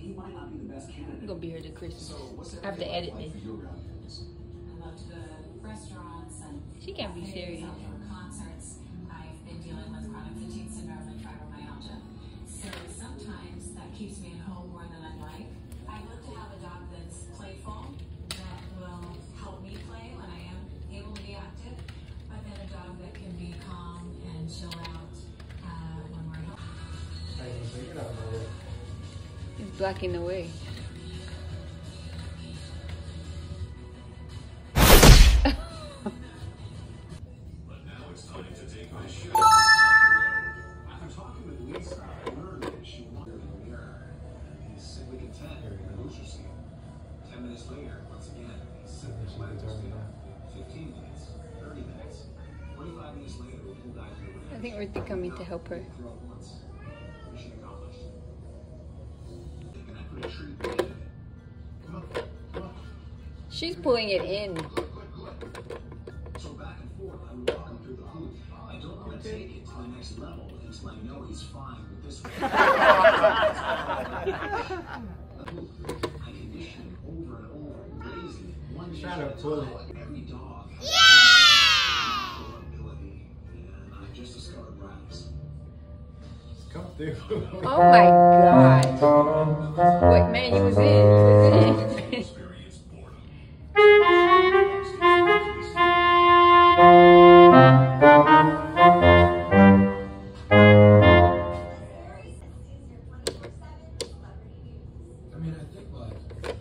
to do Christmas. I have to edit this. I love to go to restaurants and She can't be serious. for concerts. I've been dealing with chronic fatigue syndrome and fibromyalgia. So sometimes that keeps me at home more than I'd like. I look to have a dog that's playful, that will help me play when I am able to be active, but then a dog that can be calm and chill out uh, when we're at home. Blocking the way. I think we're coming to help her. She's pulling it in. So back and forth, I walk him through the hoop. I don't want to take it to the next level until I know he's fine with this one. I condition him over and over, raising one inch Trying to pull time. Every dog has Come through. oh my God. What man was in? Was in. I mean, I think like